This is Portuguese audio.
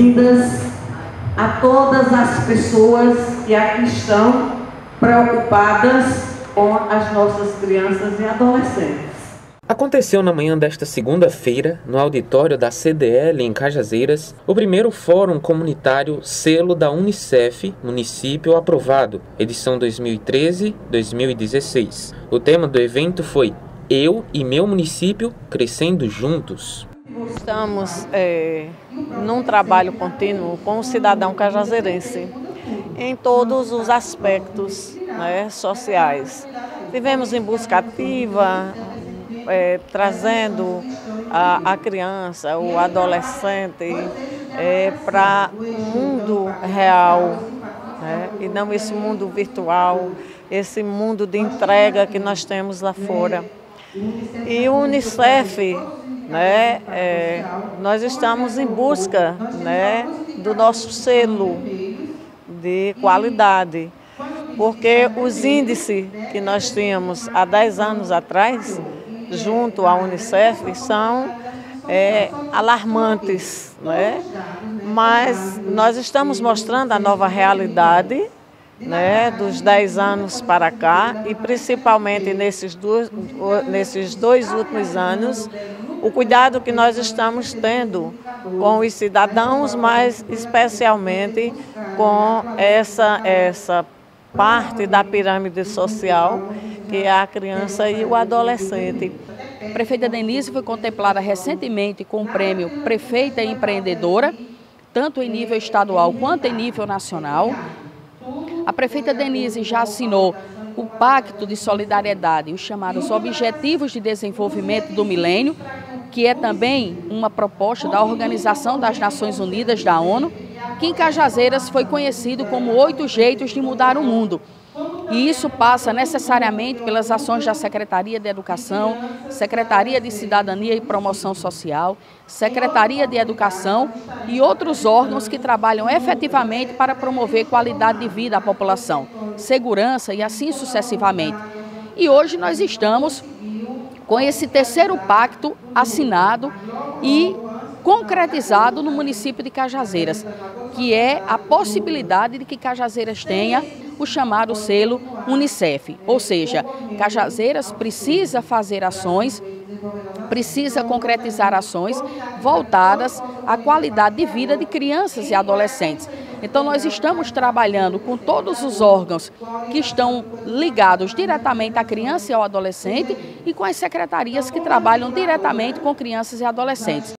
boas-vindas a todas as pessoas que aqui estão preocupadas com as nossas crianças e adolescentes. Aconteceu na manhã desta segunda-feira, no auditório da CDL em Cajazeiras, o primeiro Fórum Comunitário Selo da Unicef, município aprovado, edição 2013-2016. O tema do evento foi Eu e meu município crescendo juntos. Estamos é, num trabalho contínuo com o cidadão cajazeirense em todos os aspectos né, sociais. Vivemos em busca ativa, é, trazendo a, a, criança, o adolescente é, para o mundo real né, e não esse mundo virtual, esse mundo de entrega que nós temos lá fora. E o Unicef né, é, nós estamos em busca né, do nosso selo de qualidade, porque os índices que nós tínhamos há 10 anos atrás, junto à Unicef, são é, alarmantes, né? mas nós estamos mostrando a nova realidade né, dos 10 anos para cá e principalmente nesses dois, nesses dois últimos anos, o cuidado que nós estamos tendo com os cidadãos, mas especialmente com essa, essa parte da pirâmide social, que é a criança e o adolescente. A prefeita Denise foi contemplada recentemente com o prêmio Prefeita Empreendedora, tanto em nível estadual quanto em nível nacional. A prefeita Denise já assinou o Pacto de Solidariedade, os chamados Objetivos de Desenvolvimento do Milênio, que é também uma proposta da Organização das Nações Unidas da ONU, que em Cajazeiras foi conhecido como Oito Jeitos de Mudar o Mundo. E isso passa necessariamente pelas ações da Secretaria de Educação, Secretaria de Cidadania e Promoção Social, Secretaria de Educação e outros órgãos que trabalham efetivamente para promover qualidade de vida à população, segurança e assim sucessivamente. E hoje nós estamos com esse terceiro pacto assinado e concretizado no município de Cajazeiras, que é a possibilidade de que Cajazeiras tenha o chamado selo Unicef, ou seja, Cajazeiras precisa fazer ações, precisa concretizar ações voltadas à qualidade de vida de crianças e adolescentes. Então, nós estamos trabalhando com todos os órgãos que estão ligados diretamente à criança e ao adolescente e com as secretarias que trabalham diretamente com crianças e adolescentes.